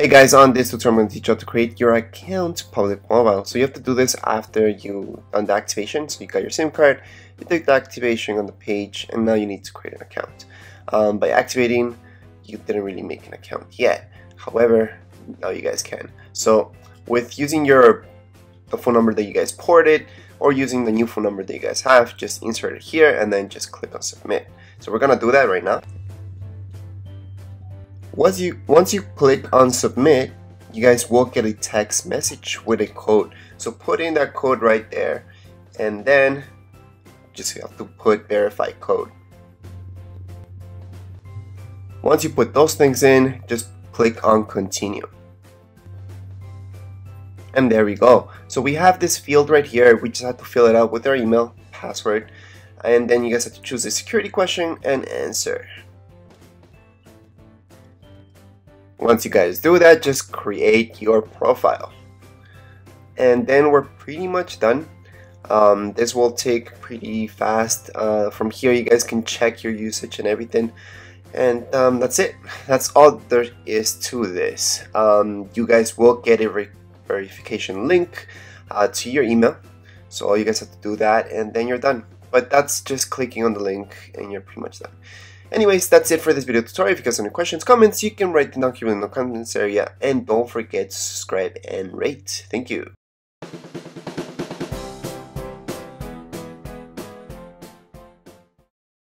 Hey guys, on this tutorial I'm going to teach you how to create your account public mobile. So you have to do this after you done the activation. So you got your SIM card, you did the activation on the page, and now you need to create an account. Um, by activating, you didn't really make an account yet. However, now you guys can. So with using your the phone number that you guys ported, or using the new phone number that you guys have, just insert it here and then just click on submit. So we're gonna do that right now. Once you once you click on submit, you guys will get a text message with a code. So put in that code right there, and then just have to put verify code. Once you put those things in, just click on continue. And there we go. So we have this field right here. We just have to fill it out with our email, password, and then you guys have to choose a security question and answer. Once you guys do that, just create your profile. And then we're pretty much done. Um, this will take pretty fast. Uh, from here, you guys can check your usage and everything. And um, that's it. That's all there is to this. Um, you guys will get a verification link uh, to your email. So all you guys have to do that and then you're done. But that's just clicking on the link and you're pretty much done. Anyways, that's it for this video tutorial. If you guys have any questions, comments, you can write them down here in the comments area. And don't forget to subscribe and rate. Thank you.